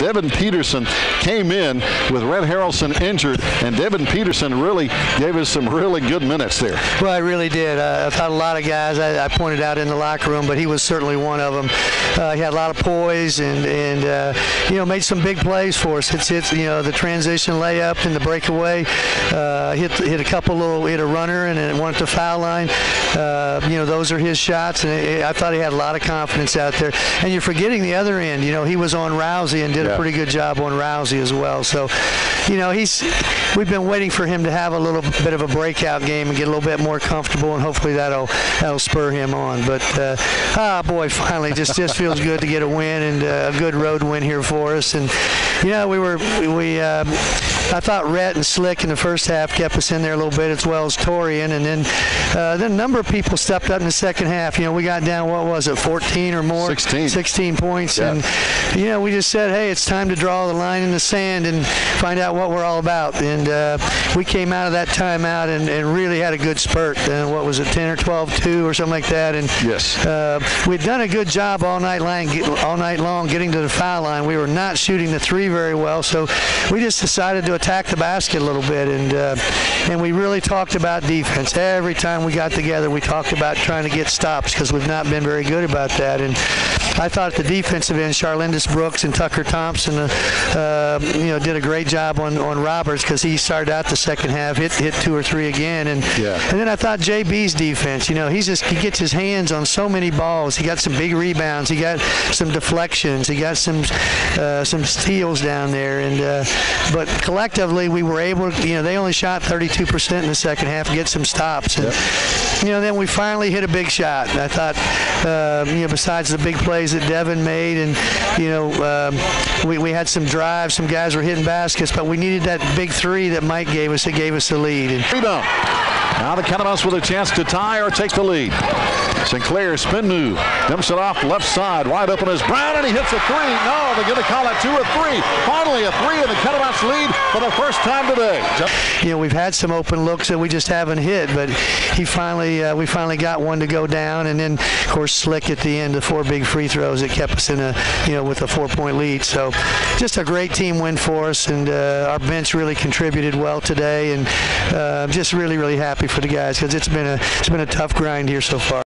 Devin Peterson came in with Rhett Harrelson injured, and Devin Peterson really gave us some really good minutes there. Well, I really did. Uh, I thought a lot of guys I, I, pointed out in the locker room, but he was certainly one of them. Uh, he had a lot of poise and and uh, you know made some big plays for us. It's hit you know the transition layup and the breakaway. Uh, hit hit a couple little hit a runner and went to foul line. Uh, you know those are his shots, and it, I thought he had a lot of confidence out there. And you're forgetting the other end. You know he was on Rowsey and did. A pretty good job on Rowsey as well. So, you know, he's we've been waiting for him to have a little bit of a breakout game and get a little bit more comfortable, and hopefully that'll that'll spur him on. But uh, ah, boy, finally, just just feels good to get a win and uh, a good road win here for us. And you know, we were we. Um, I thought Rhett and Slick in the first half kept us in there a little bit as well as Torian, and then uh, then a number of people stepped up in the second half. You know, we got down what was it, 14 or more, 16. 16 points, Yeah. and you know, we just said, hey, it's time to draw the line in the sand and find out what we're all about. And uh, we came out of that timeout and, and really had a good spurt. And what was it, 10 or 12, 2 or something like that? And Yes. uh, we'd done a good job all night long, all night long getting to the foul line. We were not shooting the three very well, so we just decided to attack the basket a little bit, and uh, and we really talked about defense. Every time we got together, we talked about trying to get stops because we've not been very good about that. And I thought the defensive end, Charlindis Brooks and Tucker Thompson, uh, uh, you know, did a great job on, on Roberts because he started out the second half, hit hit two or three again, and Yeah. and then I thought JB's defense, you know, he's just he gets his hands on so many balls. He got some big rebounds. He got some deflections. He got some uh, some steals down there. And uh, but collectively, we were able. to, You know, they only shot 32% in the second half. Get some stops. And you know, then we finally hit a big shot. And I thought, uh, you know, besides the big plays that Devin made, and you know, um, we we had some drives. Some guys were hitting baskets, but we needed that big three that Mike gave us. That gave us the lead. And Rebound. Now the Catamounts with a chance to tie or take the lead. Sinclair spin move. Dumps it off left side. Wide open is Brown and he hits a three. No, they're going to call it two or three. Finally a three and the Catamounts lead for the first time today. you know we've had some open looks that we just haven't hit but he finally uh, we finally got one to go down and then of course slick at the end the four big free throws that kept us in a you know with a four point lead so just a great team win for us and uh, our bench really contributed well today and uh, just really really happy for the guys because it's been a it's been a tough grind here so far